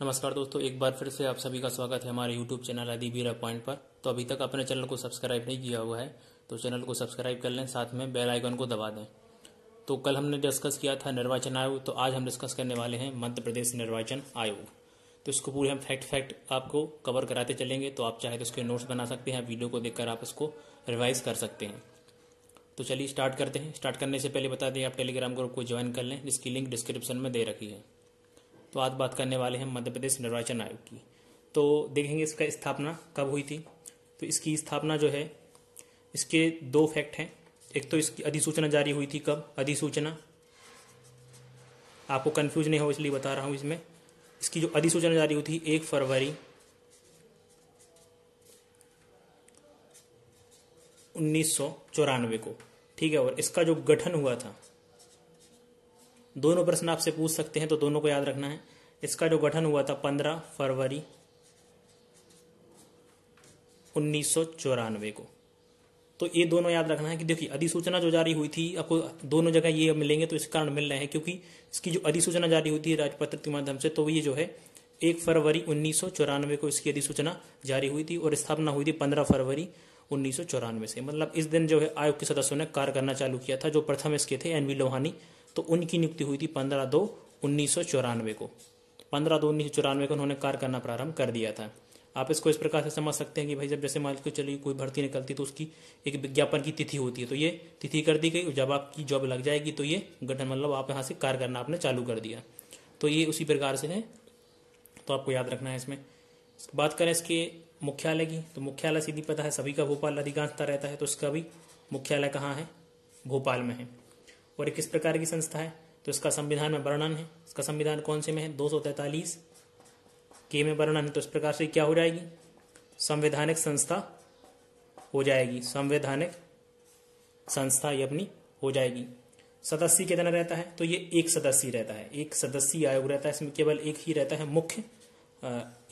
नमस्कार दोस्तों, एक बार फिर से आप सभी का स्वागत है हमारे यूट्यूब चैनल आदि बीरा पॉइंट पर। तो अभी तक अपने चैनल को सब्सक्राइब नहीं किया हुआ है तो चैनल को सब्सक्राइब कर लें, साथ में बेल आइकन को दबा दें। तो कल हमने डिस्कस किया था निर्वाचन आयोग तो आज हम डिस्कस करने वाले हैं मध्य प्रदेश निर्वाचन आयोग। तो इसको पूरे हम फैक्ट फैक्ट आपको कवर कराते चलेंगे तो आप चाहे तो उसके नोट्स बना सकते हैं वीडियो को देखकर आप इसको रिवाइज कर सकते हैं। तो चलिए स्टार्ट करते हैं। स्टार्ट करने से पहले बता दें, आप टेलीग्राम ग्रुप को ज्वाइन कर लें, जिसकी लिंक डिस्क्रिप्शन में दे रखी है। तो आज बात करने वाले हैं मध्य प्रदेश निर्वाचन आयोग की। तो देखेंगे इसका स्थापना कब हुई थी। तो इसकी स्थापना जो है, इसके दो फैक्ट हैं। एक तो इसकी अधिसूचना जारी हुई थी कब? अधिसूचना। आपको कंफ्यूज नहीं हो इसलिए बता रहा हूँ इसमें। इसकी जो अधिसूचना जारी हुई थी एक फरवरी उन्नीस सौ चौरानवे को। ठीक है, और इसका जो गठन हुआ था दोनों प्रश्न आपसे पूछ सकते हैं तो दोनों को याद रखना है। इसका जो गठन हुआ था पंद्रह फरवरी उन्नीस सौ चौरानवे को। तो ये दोनों याद रखना है कि देखिए, अधिसूचना जो जारी हुई थी, आपको दोनों जगह ये मिलेंगे तो इस कारण मिल रहे हैं, क्योंकि इसकी जो अधिसूचना जारी हुई थी राजपत्र के माध्यम से तो ये जो है, एक फरवरी उन्नीस सौ चौरानवे को इसकी अधिसूचना जारी हुई थी और स्थापना हुई थी पंद्रह फरवरी उन्नीस सौ चौरानवे से। मतलब इस दिन जो है, आयोग के सदस्यों ने कार्य करना चालू किया था, जो प्रथम इसके थे एनवी लोहानी। तो उनकी नियुक्ति हुई थी पंद्रह दो उन्नीस सौ चौरानवे को। पंद्रह दो उन्नीस सौ चौरानवे को उन्होंने कार्य करना प्रारंभ कर दिया था। आप इसको इस प्रकार से समझ सकते हैं कि भाई जब जैसे मान को चलिए कोई भर्ती निकलती तो उसकी एक विज्ञापन की तिथि होती है तो ये तिथि कर दी गई जब आपकी जॉब लग जाएगी तो ये गठन मतलब आप यहाँ से कार्य करना आपने चालू कर दिया। तो ये उसी प्रकार से है। तो आपको याद रखना है इसमें। बात करें इसके मुख्यालय की तो मुख्यालय सीधी पता है, सभी का भोपाल अधिकांशता रहता है तो इसका भी मुख्यालय कहाँ है? भोपाल में है। और किस प्रकार की संस्था है? तो इसका संविधान में वर्णन है। इसका संविधान कौन से में है? दो के में वर्णन है। तो इस प्रकार से क्या हो जाएगी? संवैधानिक संस्था हो जाएगी। संवैधानिक संस्था ये अपनी हो जाएगी। सदस्य कितना रहता है? तो ये एक सदस्य रहता है। एक सदस्यीय आयोग रहता है। इसमें केवल एक ही रहता है मुख्य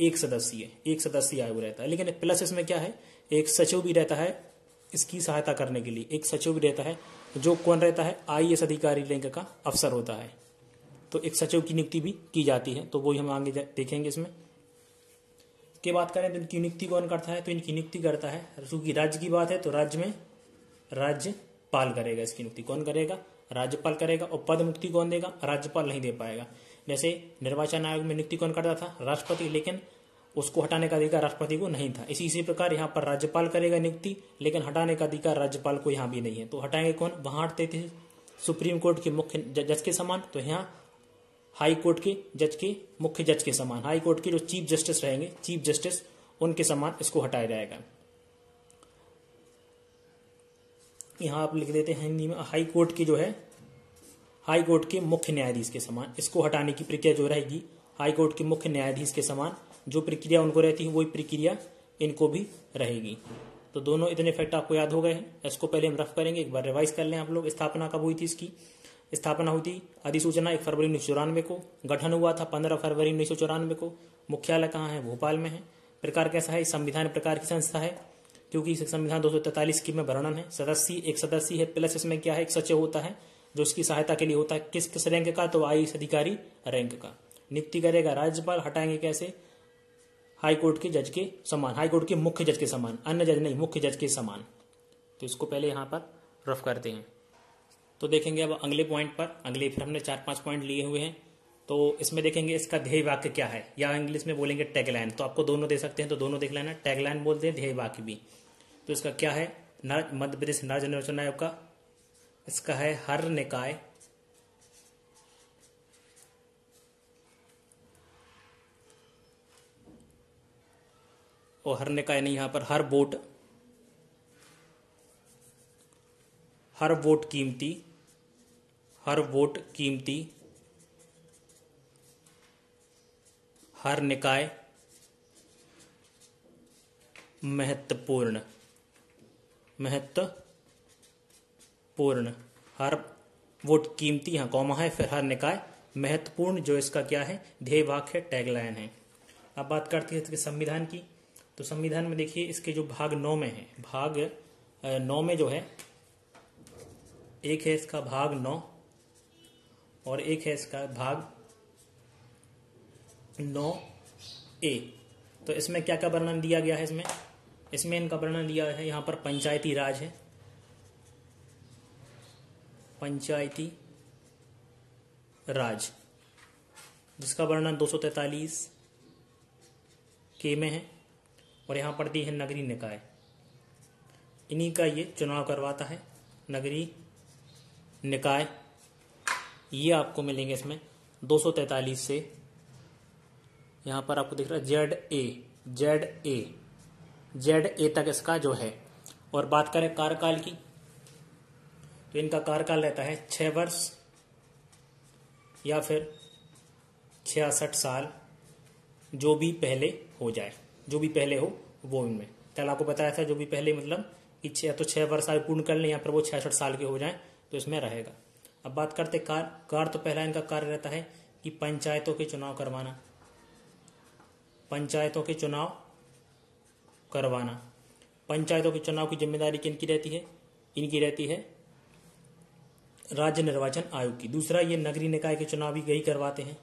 एक सदस्य। एक सदस्य आयोग रहता है। लेकिन प्लस इसमें क्या है? एक सचिव भी रहता है इसकी सहायता करने के लिए। एक सचिव भी रहता है जो कौन रहता है? आईएस अधिकारी रैंक का अफसर होता है। तो एक सचिव की नियुक्ति भी की जाती है तो वही हम आगे देखेंगे इसमें। के बात करें तो इनकी नियुक्ति कौन करता है? तो इनकी नियुक्ति करता है क्योंकि राज्य की बात है तो राज्य में राज्यपाल करेगा इसकी नियुक्ति। कौन करेगा? राज्यपाल करेगा और पद मुक्ति कौन देगा? राज्यपाल नहीं दे पाएगा। जैसे निर्वाचन आयोग में नियुक्ति कौन करता था? राष्ट्रपति। लेकिन उसको हटाने का अधिकार राष्ट्रपति को नहीं था। इसी इसी प्रकार यहाँ पर राज्यपाल करेगा नियुक्ति, लेकिन हटाने का अधिकार राज्यपाल को यहाँ भी नहीं है। तो हटाएँगे कौन? वहाँ हटते थे सुप्रीम कोर्ट के मुख्य जज के समान। तो यहाँ हाई कोर्ट के जज के मुख्य जज के समान। हाई कोर्ट के जो चीफ जस्टिस रहेंगे, चीफ जस्टिस, उनके समान इसको हटाया जाएगा। यहाँ आप लिख देते हैं हिंदी में, हाई कोर्ट की जो है, हाई कोर्ट के मुख्य न्यायाधीश के समान। इसको हटाने की प्रक्रिया जो रहेगी, हाई कोर्ट के मुख्य न्यायाधीश के समान जो प्रक्रिया उनको रहती है, वही प्रक्रिया इनको भी रहेगी। तो दोनों इतने फैक्ट आपको याद हो गए हैं। इसको पहले हम रफ करेंगे, एक बार रिवाइज कर लें आप लोग। स्थापना कब हुई थी इसकी? स्थापना हुई थी अधिसूचना एक फरवरी उन्नीस सौ चौरानवे को। गठन हुआ था पंद्रह फरवरी उन्नीस सौ चौरानवे को। मुख्यालय कहाँ है? भोपाल में है। प्रकार कैसा है? संविधान प्रकार की संस्था है, क्योंकि संविधान दो की में वर्णन है। सदस्य, एक सदस्य है प्लस इसमें क्या है? एक सचिव होता है, जो इसकी सहायता के लिए होता है। किस किस रैंक का? तो आई अधिकारी रैंक का। नियुक्ति करेगा राज्यपाल, हटाएँगे कैसे? हाई कोर्ट के जज के समान, हाई कोर्ट के मुख्य जज के समान, अन्य जज नहीं, मुख्य जज के समान। तो इसको पहले यहाँ पर रफ करते हैं। तो देखेंगे अब अगले पॉइंट पर, अगले फिर हमने चार पाँच पॉइंट लिए हुए हैं। तो इसमें देखेंगे इसका ध्येय वाक्य क्या है। या इंग्लिश में बोलेंगे टैगलाइन तो आपको दोनों दे सकते हैं तो दोनों देख लेना। टैगलाइन बोलते हैं, ध्येय वाक्य भी। तो इसका क्या है? मध्य प्रदेश राज्य निर्वाचन आयोग का। इसका है, हर निकाय और हर निकाय नहीं, यहाँ पर हर वोट हर वोट कीमती, हर वोट कीमती, हर निकाय महत्वपूर्ण महत्वपूर्ण। हर वोट कीमती, यहाँ कौमा है, फिर हर निकाय महत्वपूर्ण, जो इसका क्या है, ध्येय वाक्य टैगलाइन है। अब बात करते हैं संविधान की। तो संविधान में देखिए, इसके जो भाग नौ में है, भाग नौ में जो है, एक है इसका भाग नौ और एक है इसका भाग नौ ए। तो इसमें क्या क्या वर्णन दिया गया है इसमें? इसमें इनका वर्णन दिया है, यहाँ पर पंचायती राज है। पंचायती राज, जिसका वर्णन 243 के में है। और यहाँ पर दी है नगरी निकाय। इन्हीं का ये चुनाव करवाता है नगरी निकाय। ये आपको मिलेंगे इसमें 243 से। यहाँ पर आपको दिख रहा है Z A Z A Z A तक इसका जो है। और बात करें कार्यकाल की तो इनका कार्यकाल रहता है छह वर्ष या फिर छियासठ साल, जो भी पहले हो जाए। जो भी पहले हो, वो इनमें कल आपको बताया था जो भी पहले मतलब कि छह तो छह वर्ष आयु पूर्ण कर लें या फिर वो छियासठ साल के हो जाए तो इसमें रहेगा। अब बात करते कार। कार तो पहला इनका कार्य रहता है कि पंचायतों के चुनाव करवाना। पंचायतों के चुनाव करवाना। पंचायतों के चुनाव की ज़िम्मेदारी किनकी रहती है? इनकी रहती है राज्य निर्वाचन आयोग की। दूसरा, ये नगरीय निकाय के चुनाव भी यही करवाते हैं।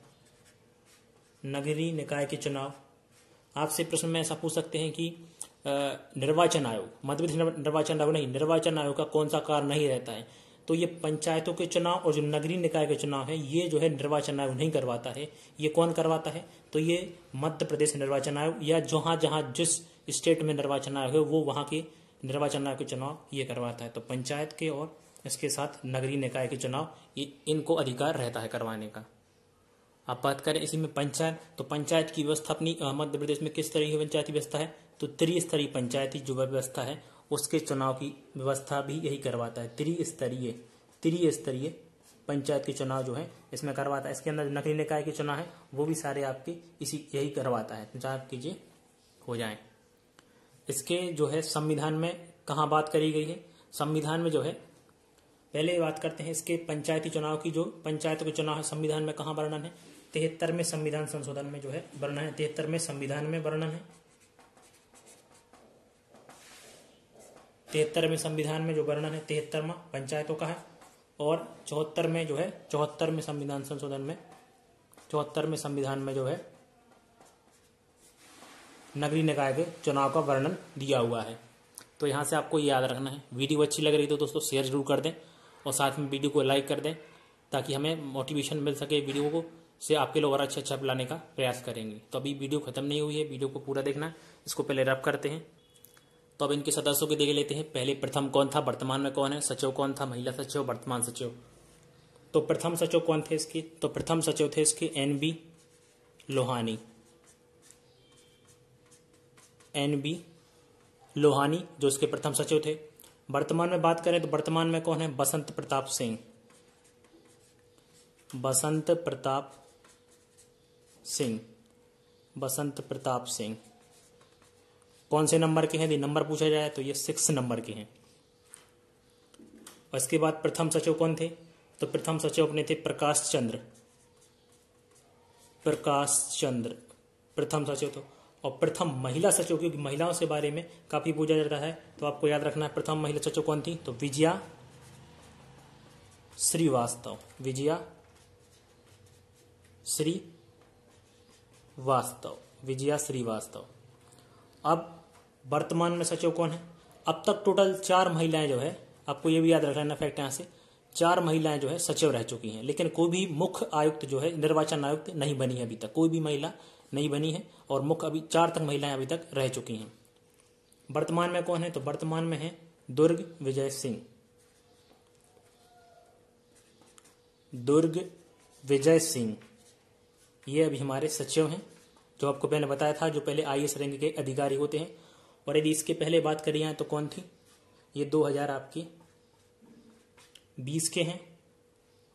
नगरीय निकाय के चुनाव आपसे प्रश्न में ऐसा पूछ सकते हैं कि निर्वाचन आयोग मध्यप्रदेश निर्वाचन आयोग नहीं, निर्वाचन आयोग का कौन सा कार्य नहीं रहता है? तो ये पंचायतों के चुनाव और जो नगरीय निकाय के चुनाव है, ये जो है निर्वाचन आयोग नहीं करवाता है। ये कौन करवाता है? तो ये मध्य प्रदेश निर्वाचन आयोग या जहाँ जहाँ जिस स्टेट में निर्वाचन आयोग है, वो वहाँ के निर्वाचन आयोग के चुनाव ये करवाता है। तो पंचायत के और इसके साथ नगरीय निकाय के चुनाव इनको अधिकार रहता है करवाने का। आप बात करें इसी में पंचायत तो पंचायत की व्यवस्था अपनी मध्य प्रदेश में किस तरह की पंचायती व्यवस्था है? तो त्रिस्तरीय पंचायती जो व्यवस्था है, उसके चुनाव की व्यवस्था भी यही करवाता है। त्रिस्तरीय त्रिस्तरीय पंचायत के चुनाव जो है, इसमें करवाता है। इसके अंदर नकली निकाय के चुनाव है, वो भी सारे आपके इसी, यही करवाता है। जहाँ कीजिए, हो जाए। इसके जो है, संविधान में कहा बात करी गई है? संविधान में जो है, पहले बात करते हैं इसके पंचायती चुनाव की जो, पंचायतों के चुनाव है, संविधान में कहा वर्णन है? तिहत्तर में संविधान संशोधन में जो है वर्णन है। तिहत्तर में संविधान में वर्णन है। तिहत्तर में संविधान में जो वर्णन है, तिहत्तर में पंचायतों का है और चौहत्तर में जो है, चौहत्तर में संविधान संशोधन में, चौहत्तर में संविधान में जो है नगरीय निकाय के चुनाव का वर्णन दिया हुआ है। तो यहाँ से आपको याद रखना है। वीडियो अच्छी लग रही तो दोस्तों शेयर ज़रूर कर दें और साथ में वीडियो को लाइक कर दें ताकि हमें मोटिवेशन मिल सके वीडियो को। से आपके लोग और अच्छा अच्छा लाने का प्रयास करेंगे। तो अभी वीडियो खत्म नहीं हुई है, वीडियो को पूरा देखना। इसको पहले रब करते हैं। तो अब इनके सदस्यों के देख लेते हैं। पहले प्रथम कौन था, वर्तमान में कौन है, सचिव कौन था, महिला सचिव, वर्तमान सचिव। तो प्रथम सचिव कौन थे इसके? तो प्रथम सचिव थे इसके N B Lohani. N B Lohani, जो इसके प्रथम सचिव थे। वर्तमान में बात करें तो वर्तमान में कौन है? बसंत प्रताप सिंह। बसंत प्रताप सिंह, बसंत प्रताप सिंह। कौन से नंबर के हैं? यदि नंबर पूछा जाए तो ये सिक्स नंबर के हैं। और इसके बाद प्रथम सचिव कौन थे? तो प्रथम सचिव अपने थे प्रकाश चंद्र। प्रकाश चंद्र, प्रथम सचिव तो। और प्रथम महिला सचिव, क्योंकि महिलाओं से बारे में काफ़ी पूछा जाता है तो आपको याद रखना है, प्रथम महिला सचिव कौन थी? तो विजया श्रीवास्तव। विजया श्री वास्तव, विजया श्रीवास्तव अब वर्तमान में सचिव कौन है? अब तक टोटल चार महिलाएँ जो है, आपको ये भी याद रखना फैक्ट यहाँ से, चार महिलाएँ जो है सचिव रह चुकी हैं, लेकिन कोई भी मुख्य आयुक्त जो है, निर्वाचन आयुक्त नहीं बनी है अभी तक। कोई भी महिला नहीं बनी है और मुख्य अभी चार तक महिलाएँ अभी तक रह चुकी हैं। वर्तमान में कौन है? तो वर्तमान में है दुर्ग विजय सिंह। दुर्ग विजय सिंह, ये अभी हमारे सचिव हैं। जो आपको पहले बताया था, जो पहले आई रैंक के अधिकारी होते हैं। और यदि इसके पहले बात करी जाए तो कौन थी? ये 2000 आपकी 20 के हैं,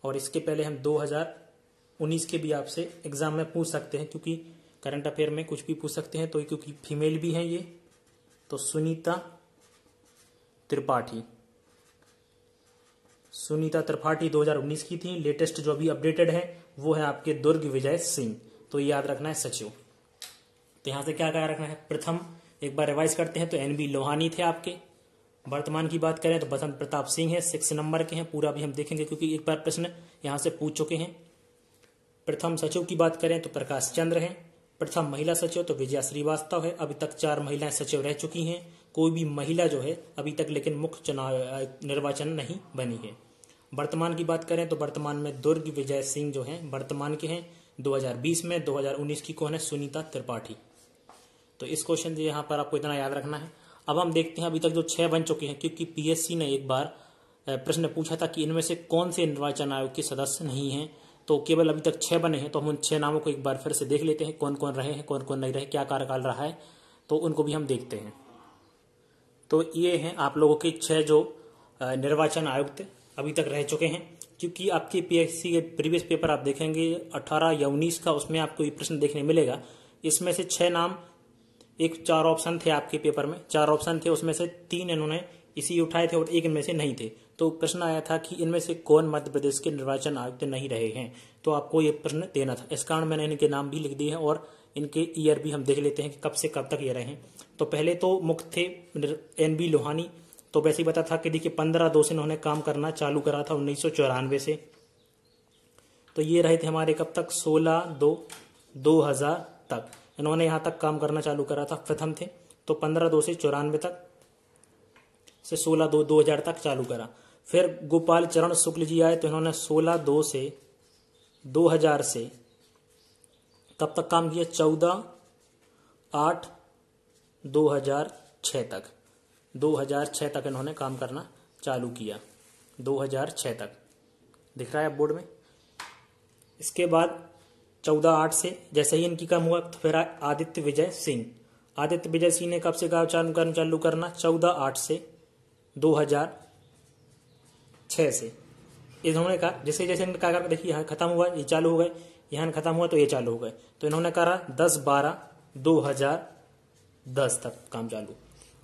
और इसके पहले हम 2019 के भी आपसे एग्ज़ाम में पूछ सकते हैं, क्योंकि करंट अफेयर में कुछ भी पूछ सकते हैं तो क्योंकि फीमेल भी हैं ये तो सुनीता त्रिपाठी। सुनीता त्रिपाठी 2019 की थी। लेटेस्ट जो अभी अपडेटेड है, वो है आपके दुर्ग विजय सिंह। तो याद रखना है सचिव। तो यहाँ से क्या क्या रखना है? प्रथम, एक बार रिवाइज करते हैं तो एनबी लोहानी थे आपके। वर्तमान की बात करें तो बसंत प्रताप सिंह है सिक्स नंबर के हैं, पूरा भी हम देखेंगे क्योंकि एक बार प्रश्न यहाँ से पूछ चुके हैं। प्रथम सचिव की बात करें तो प्रकाश चंद्र हैं, प्रथम महिला सचिव तो विजया श्रीवास्तव है, अभी तक चार महिलाएँ सचिव रह चुकी हैं, कोई भी महिला जो है अभी तक लेकिन मुख्य चुनाव निर्वाचन नहीं बनी है। वर्तमान की बात करें तो वर्तमान में दुर्ग विजय सिंह जो है, वर्तमान के हैं 2020 में 2019 की कौन है? सुनीता त्रिपाठी। तो इस क्वेश्चन से यहाँ पर आपको इतना याद रखना है। अब हम देखते हैं अभी तक जो छह बन चुके हैं, क्योंकि पीएससी ने एक बार प्रश्न पूछा था कि इनमें से कौन से निर्वाचन आयोग के सदस्य नहीं हैं। तो केवल अभी तक छह बने हैं तो हम उन छह नामों को एक बार फिर से देख लेते हैं कौन कौन रहे हैं कौन कौन नहीं रहे, क्या कार्यकाल रहा है तो उनको भी हम देखते हैं। तो ये हैं आप लोगों के छह जो निर्वाचन आयुक्त अभी तक रह चुके हैं। क्योंकि आपके पीएससी के प्रीवियस पेपर आप देखेंगे 18 या 19 का, उसमें आपको ये प्रश्न देखने मिलेगा। इसमें से छह नाम एक चार ऑप्शन थे आपके पेपर में। चार ऑप्शन थे, उसमें से तीन इन्होंने इसी उठाए थे और एक इनमें से नहीं थे। तो प्रश्न आया था कि इनमें से कौन मध्य प्रदेश के निर्वाचन आयुक्त नहीं रहे हैं? तो आपको ये प्रश्न देना था। इस कारण मैंने इनके नाम भी लिख दिए हैं और इनके ईयर भी हम देख लेते हैं कि कब से कब तक ये रहे तो पहले तो मुख्य थे एन बी लोहानी। तो वैसे ही बता था कि देखिए, पंद्रह दो से इन्होंने काम करना चालू करा था उन्नीस सौ चौरानवे से। तो ये रहे थे हमारे कब तक? सोलह दो दो हज़ार तक। इन्होंने यहाँ तक काम करना चालू करा था, प्रथम थे तो पंद्रह दो से चौरानवे तक से सोलह दो दो हज़ार तक चालू करा। फिर गोपाल चरण शुक्ल जी आए तो इन्होंने सोलह दो से, दो हज़ार से कब तक काम किया, चौदह आठ दो हज़ार छ तक। दो हज़ार छ तक इन्होंने काम करना चालू किया, दो हज़ार छ तक। दिख रहा है बोर्ड में? इसके बाद चौदह आठ से, जैसे ही इनकी कम हुआ तो फिर आदित्य विजय सिंह। आदित्य विजय सिंह ने कब से कहा, चालू करना चालू करना? चौदह आठ से, दो हज़ार छ से। इन्होंने कहा, जैसे जैसे इनका कहा देखिए, यहाँ खत्म हुआ, ये चालू हो गए। यहाँ खत्म हुआ तो ये चालू हो गए। तो इन्होंने कहा, दस बारह, दो हज़ार दस तक काम चालू।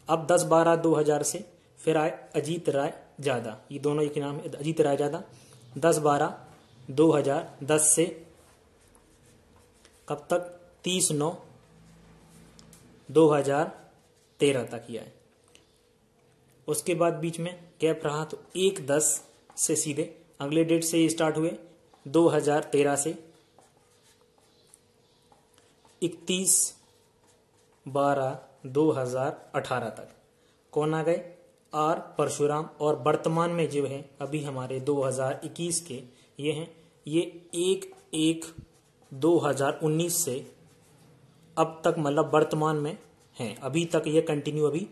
अब दस बारह, दो हज़ार से, फिर आए अजीत राय ज़्यादा ये दोनों एक नाम है, अजीत राय ज़्यादा दस बारह, दो हज़ार दस से कब तक? तीस नौ दो हज़ार तेरह तक ही आए। उसके बाद बीच में गैप रहा तो एक दस से सीधे। अगले डेट से स्टार्ट हुए दो हज़ार तेरह से। इकतीस बारह दो हज़ार अठारह तक। कौन आ गए? आर परशुराम। और वर्तमान में जो है, अभी हमारे 2021 के, ये हैं। ये एक एक 2019 से अब तक मतलब वर्तमान में हैं। अभी तक ये कंटिन्यू अभी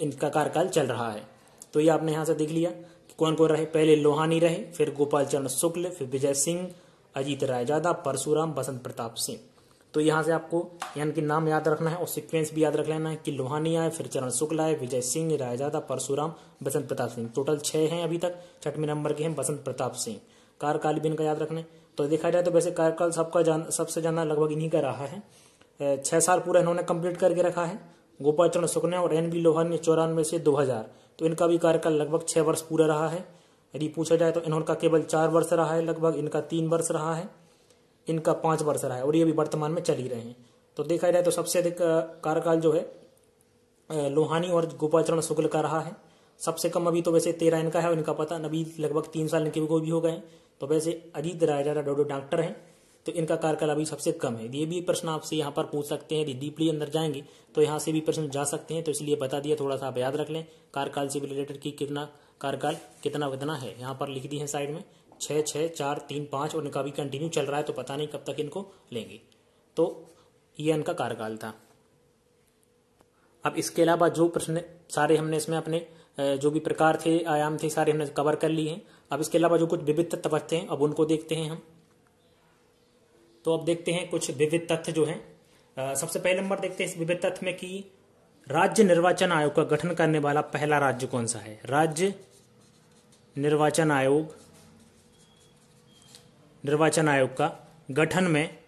इनका कार्यकाल चल रहा है। तो ये आपने यहाँ से देख लिया कि कौन कौन रहे। पहले लोहानी रहे, फिर गोपाल चरण शुक्ल, फिर विजय सिंह, अजीत राय जादा परशुराम, बसंत प्रताप सिंह। तो यहाँ से आपको यहाँ के नाम याद रखना है और सिक्वेंस भी याद रख लेना है कि लोहानी आए, फिर चरण शुक्ल आए, विजय सिंह, रायजादा, परशुराम, बसंत प्रताप सिंह। टोटल छह हैं अभी तक, छठवें नंबर के हैं बसंत प्रताप सिंह। कार्यकाल भी इनका याद रखना है। तो देखा जाए तो वैसे कार्यकाल सबका जान सबसे ज़्यादा लगभग इन्हीं का रहा है। छह साल पूरा इन्होंने कंप्लीट करके रखा है। गोपाल चरण सुकने और एन बी लोहान ने चौरानवे से दो हज़ार। तो इनका भी कार्यकाल लगभग छह वर्ष पूरा रहा है। यदि पूछा जाए तो इन्होंने केवल चार वर्ष रहा है लगभग, इनका तीन वर्ष रहा है। इनका पाँच वर्ष रहा है और ये भी वर्तमान में चल ही रहे हैं। तो देखा जाए तो सबसे अधिक कार्यकाल जो है लोहानी और गोपाल चरण शुक्ल का रहा है। सबसे कम अभी तो वैसे तेरह इनका है इनका पता, अभी लगभग तीन साल इनके भी हो गए। तो वैसे अजीत राय ज़्यादा डोडो डॉक्टर हैं तो इनका कार्यकाल अभी सबसे कम है। ये भी प्रश्न आपसे यहाँ पर पूछ सकते हैं, यदि डीपली अंदर जाएँगे तो यहाँ से भी प्रश्न जा सकते हैं तो इसलिए बता दिया थोड़ा सा आप याद रख लें, कार्यकाल से रिलेटेड की कितना कार्यकाल कितना कितना है। यहाँ पर लिख दी है साइड में छः छः चार, तीन, पाँच, और इनका भी कंटिन्यू चल रहा है तो पता नहीं कब तक इनको लेंगे। तो ये इनका कार्यकाल था। अब इसके अलावा जो प्रश्न सारे हमने इसमें अपने जो भी प्रकार थे, आयाम थे, सारे हमने कवर कर लिए हैं। अब इसके अलावा जो कुछ विविध बचते हैं अब उनको देखते हैं हम। तो अब देखते हैं कुछ विविध तथ्य जो हैं। सबसे पहले नंबर देखते हैं इस विविध तथ्य में कि राज्य निर्वाचन आयोग का गठन करने वाला पहला राज्य कौन सा है? राज्य निर्वाचन आयोग निर्वाचन आयोग का गठन में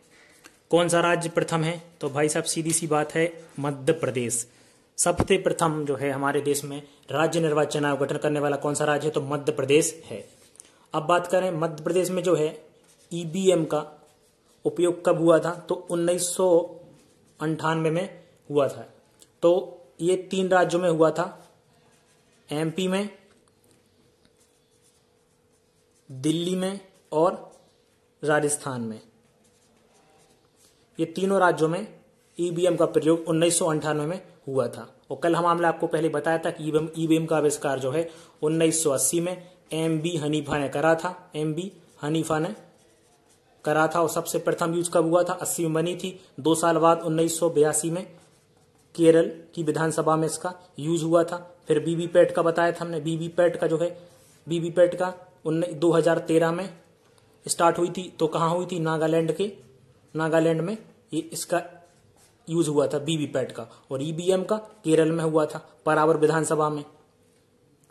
कौन सा राज्य प्रथम है? तो भाई साहब, सीधी सी बात है मध्य प्रदेश। सबसे प्रथम जो है हमारे देश में राज्य निर्वाचन आयोग गठन करने वाला कौन सा राज्य है? तो मध्य प्रदेश है। अब बात करें मध्य प्रदेश में जो है ईबीएम का उपयोग कब हुआ था? तो उन्नीस में हुआ था। तो ये तीन राज्यों में हुआ था। एमपी में, दिल्ली में और राजस्थान में। ये तीनों राज्यों में ईबीएम का प्रयोग उन्नीस में हुआ था। और कल हम मामला आपको पहले बताया था कि ईवीएम ईवीएम का आविष्कार जो है 1980 में एम बी हनीफा ने करा था। एम बी हनीफा ने करा था और सबसे प्रथम यूज़ कब हुआ था? अस्सी में बनी थी। दो साल बाद उन्नीस सौ बयासी में केरल की विधानसभा में इसका यूज़ हुआ था। फिर बीबी पैट का बताया था हमने। बीबी पैट का जो है बीबी पैट का दो हज़ार तेरह में स्टार्ट हुई थी। तो कहाँ हुई थी? नागालैंड के, नागालैंड में ये इसका यूज़ हुआ था बीबी पैट का और ईबीएम का केरल में हुआ था, परावर विधानसभा में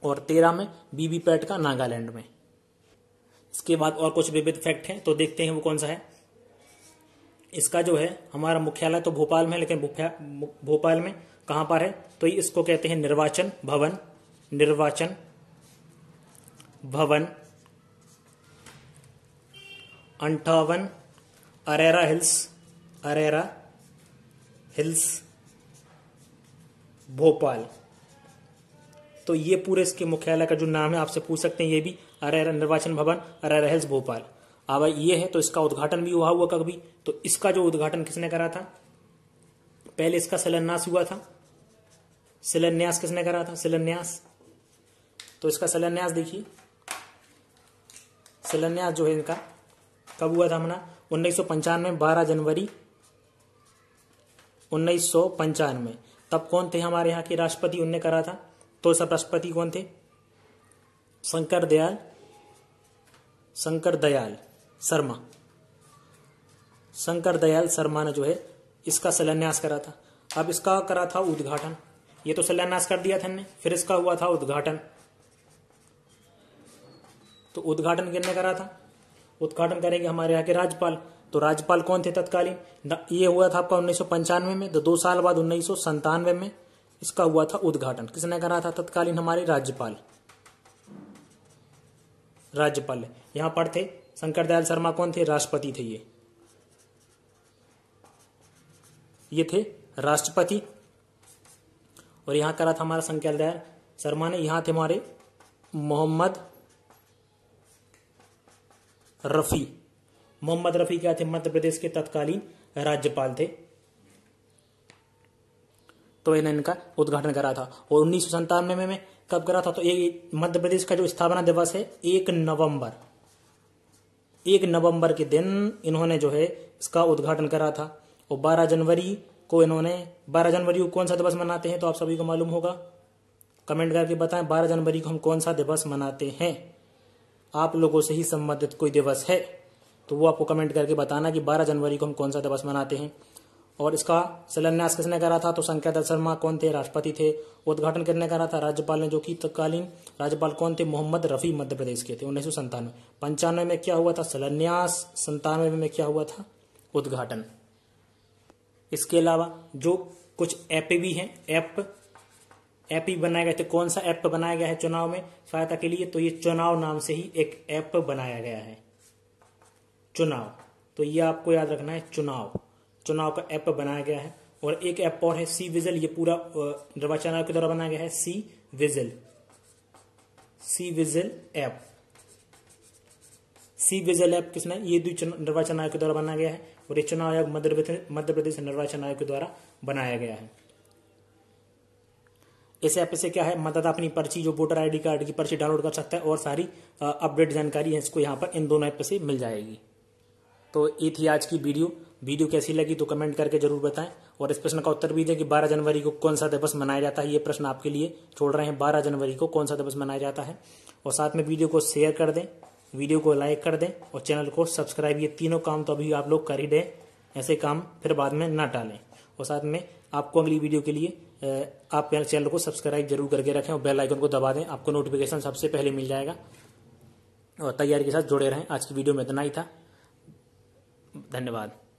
और तेरह में बीबी पैट का नागालैंड में। इसके बाद और कुछ विविध फैक्ट हैं तो देखते हैं वो कौन सा है। इसका जो है, हमारा मुख्यालय तो भोपाल में है लेकिन भोपाल में कहाँ पर है? तो इसको कहते हैं निर्वाचन भवन निर्वाचन भवन, अंठावन अरेरा हिल्स, अरेरा हिल्स, भोपाल। तो ये पूरे इसके मुख्यालय का जो नाम है, आपसे पूछ सकते हैं ये भी अरेरा निर्वाचन भवन अरेरा हिल्स, भोपाल। अब ये है तो इसका उद्घाटन भी हुआ हुआ कभी तो इसका जो उद्घाटन किसने करा था? पहले इसका शिलान्यास हुआ था। शिलान्यास किसने करा था? शिलान्यास। तो इसका शिलान्यास देखिए। शिलान्यास जो है इनका, कब हुआ था हमारा उन्नीस सौ पंचानवे, बारह जनवरी उन्नीस सौ पंचानवे। तब कौन थे हमारे यहाँ के राष्ट्रपति? उनने करा था। तो सब राष्ट्रपति कौन थे? शंकर दयाल शंकर दयाल शर्मा। शंकर दयाल शर्मा ने जो है इसका शिलान्यास करा था। अब इसका करा था उद्घाटन। ये तो शिलान्यास कर दिया था फिर इसका हुआ था उद्घाटन। तो उद्घाटन किसने करा था? उद्घाटन करेंगे हमारे यहाँ के राज्यपाल। तो राज्यपाल कौन थे तत्कालीन? ये हुआ था आपका उन्नीस सौ पंचानवे में तो दो साल बाद उन्नीस में इसका हुआ था उद्घाटन। किसने करा था तत्कालीन हमारे राज्यपाल? राज्यपाल यहाँ पर थे शंकर दयाल शर्मा, कौन थे? राष्ट्रपति थे ये। ये थे राष्ट्रपति। और यहाँ करा था हमारा शंकर दयाल शर्मा ने। यहाँ थे हमारे मोहम्मद रफी। मोहम्मद रफी क्या थे? मध्य प्रदेश के तत्कालीन राज्यपाल थे। तो इन्होंने इनका उद्घाटन करा था। और उन्नीस सौ में, में कब करा था? तो ये मध्य प्रदेश का जो स्थापना दिवस है एक नवंबर। एक नवंबर के दिन इन्होंने जो है इसका उद्घाटन करा था। और 12 जनवरी को इन्होंने 12 जनवरी को कौन सा दिवस मनाते हैं तो आप सभी को मालूम होगा। कमेंट करके बताएँ 12 जनवरी को हम कौन सा दिवस मनाते हैं। आप लोगों से ही संबंधित कोई दिवस है। तो वो आपको कमेंट करके बताना कि 12 जनवरी को हम कौन सा दिवस मनाते हैं। और इसका शिलान्यास किसने करा था? तो संख्या दल शर्मा कौन थे? राष्ट्रपति थे। उद्घाटन करने करा था? राज्यपाल ने, जो कि तत्कालीन राज्यपाल कौन थे? मोहम्मद रफी मध्य प्रदेश के थे, उन्नीस सौ संतानवे पंचानवे में क्या हुआ था? शिलान्यास संतानवे में क्या हुआ था? उद्घाटन। इसके अलावा जो कुछ ऐप भी हैं, ऐप ऐप ही बनाए गए थे। कौन सा ऐप बनाया गया है चुनाव में? सहायता के लिए तो ये चुनाव नाम से ही एक ऐप बनाया गया है। चुनाव। तो ये आपको याद रखना है चुनाव। चुनाव का ऐप बनाया गया है और एक ऐप और है सी विजल। ये पूरा निर्वाचन आयोग के द्वारा बनाया गया है C vigil. C vigil app. C vigil app किसने? ये निर्वाचन आयोग के द्वारा बनाया गया है और ये चुनाव आयोग मध्य प्रदेश निर्वाचन आयोग के द्वारा बनाया गया है। इस ऐप से क्या है? मतदाता अपनी पर्ची, जो वोटर आईडी कार्ड की पर्ची डाउनलोड कर सकता है और सारी अपडेट जानकारी है इसको यहाँ पर इन दोनों ऐप से मिल जाएगी। तो ये थी आज की वीडियो। वीडियो कैसी लगी तो कमेंट करके ज़रूर बताएँ और इस प्रश्न का उत्तर भी दें कि 12 जनवरी को कौन सा दिवस मनाया जाता है, ये प्रश्न आपके लिए छोड़ रहे हैं। 12 जनवरी को कौन सा दिवस मनाया जाता है। और साथ में वीडियो को शेयर कर दें, वीडियो को लाइक कर दें और चैनल को सब्सक्राइब। ये तीनों काम तो अभी आप लोग कर ही दें, ऐसे काम फिर बाद में ना टालें। और साथ में आपको अगली वीडियो के लिए आप चैनल को सब्सक्राइब ज़रूर करके रखें और बेल आइकन को दबा दें। आपको नोटिफिकेशन सबसे पहले मिल जाएगा। और तैयारी के साथ जुड़े रहें। आज की वीडियो में इतना ही था। धन्यवाद।